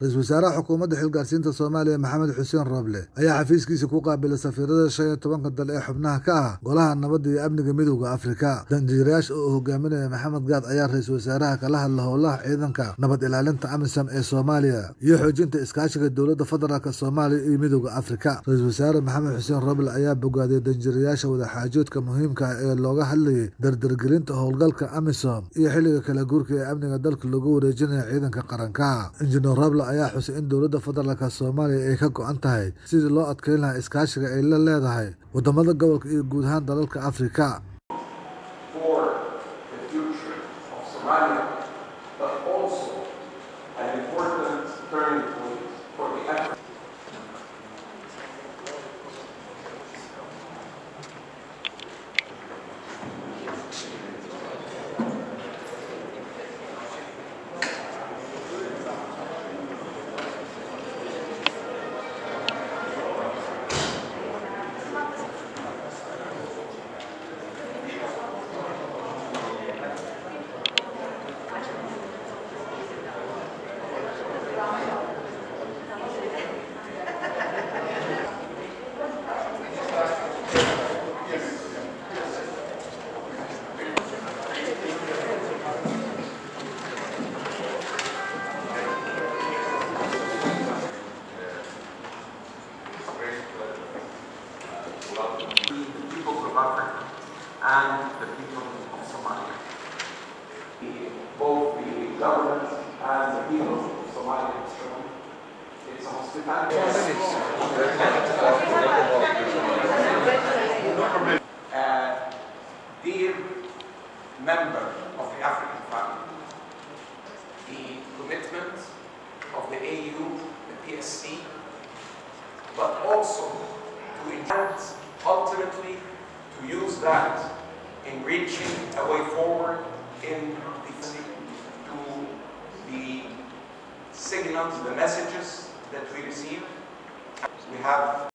ra'iisul wasaaraha xukuumadda xilgaarsiinta soomaaliya maxamed xuseen rooble ayaa xafiiskiisa ku qaabilay safiirada shan iyo tobanka dal ee xubnaha ka ah golaha nabadda iyo amniga midooda afrika. Danjiirayaasha oo hogaaminaya maxamed gaad ayaa ra'iisul wasaaraha kala hadla howlaha ciidanka nabad ilaalinta amisom ee soomaaliya iyo xoojinta iskaashiga dowladda federaalk soomaaliya iyo midooda afrika. Ra'iisul wasaare maxamed xuseen rooble ayaa bogaadiyay danjiirayaasha wadaxaajoodka muhiimka ah ee looga hadlayay dardargelinta howlgalka amisom iyo xilliga kala guurka ee amniga dalka loogu wareejinaya ciidanka qaranka. Roble ayaa xusay in dowladda federaalk soomaaliya ay ka go-an tahay sidii loo adkeyn lahaa iskaashiga ay la leedahay waddamada gobolka iyo guud ahaan dalalka afrika the people of Africa and the people of Somalia. Both the government and the people of Somalia strong. It's a hospitality. Uh, dear member of the African family, the commitment of the AU, the PSC, but also to enhance, ultimately to use that in reaching a way forward in the to the signals, the messages that we receive. We have